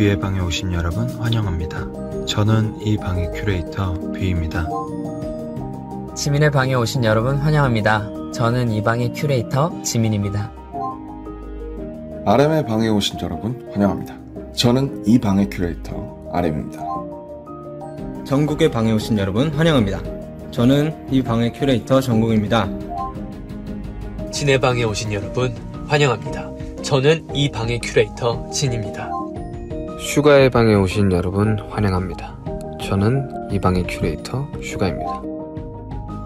뷔의 방에 오신 여러분 환영합니다. 저는 이 방의 큐레이터 뷔입니다. 지민의 방에 오신 여러분 환영합니다. 저는 이 방의 큐레이터 지민입니다. RM의 방에 오신 여러분 환영합니다. 저는 이 방의 큐레이터 RM입니다. 정국의 방에 오신 여러분 환영합니다. 저는 이 방의 큐레이터 정국입니다. 진의 방에 오신 여러분 환영합니다. 저는 이 방의 큐레이터 진입니다. 슈가의 방에 오신 여러분 환영합니다. 저는 이 방의 큐레이터 슈가입니다.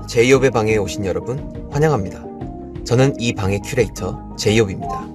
제이홉의 방에 오신 여러분 환영합니다. 저는 이 방의 큐레이터 제이홉입니다.